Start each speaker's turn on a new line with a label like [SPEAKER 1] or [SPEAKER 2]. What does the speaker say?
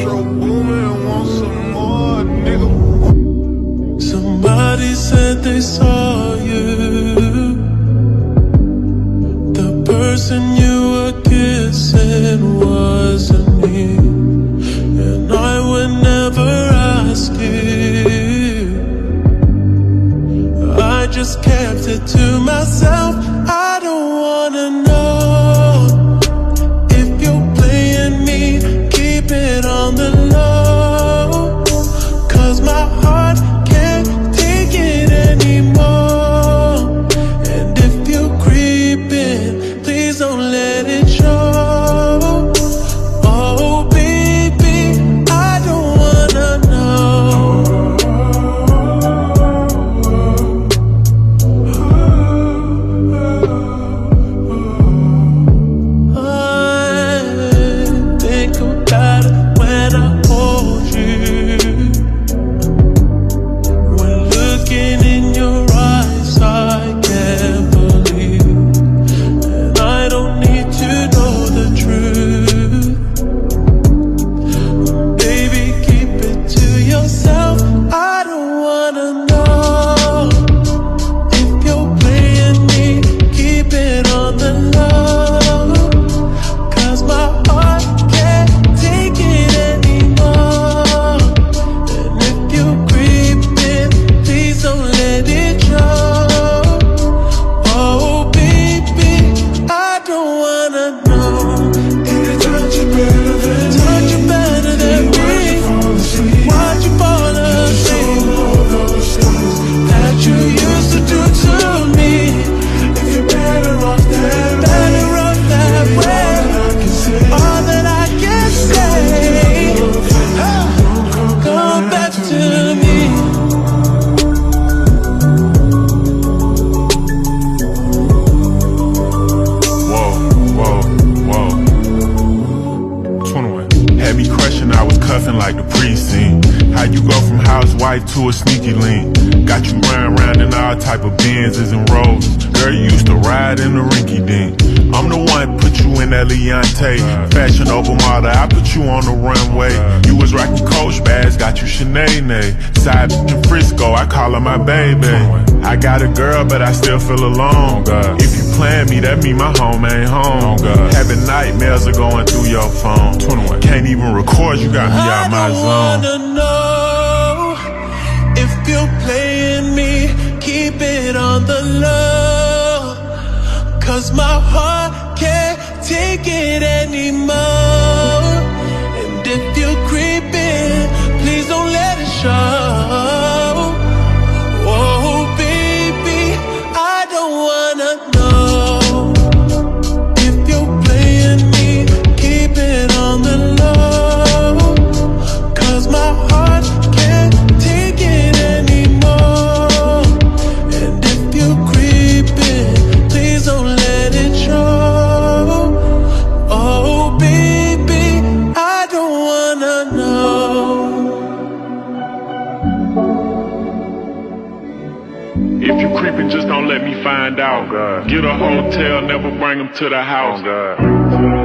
[SPEAKER 1] Metro Boomin wants some more, nigga. Somebody said they saw you. The person you were kissing wasn't me. And I would never ask you. I just kept it to
[SPEAKER 2] myself. How you go from housewife to a sneaky link? Got you riding around in all type of Benzes and Rolls. Girl, you used to ride in the rinky dink. I'm the one put you in that Leontay. Fashion Nova model, I put you on the runway. You was rocking Coach bags, got you Chanel. Side in Frisco, I call her my baby. I got a girl, but I still feel alone. If you plan me, that mean my home ain't home. Having nightmares are going through your phone. 21. Can't even record, you got me out my zone.
[SPEAKER 1] Playing me. Keep it on the low. Cause my heart can't take it anymore. And if you're creeping, creeping,
[SPEAKER 2] just don't let me find out. Oh, Get a hotel, never bring them to the house.
[SPEAKER 1] Oh,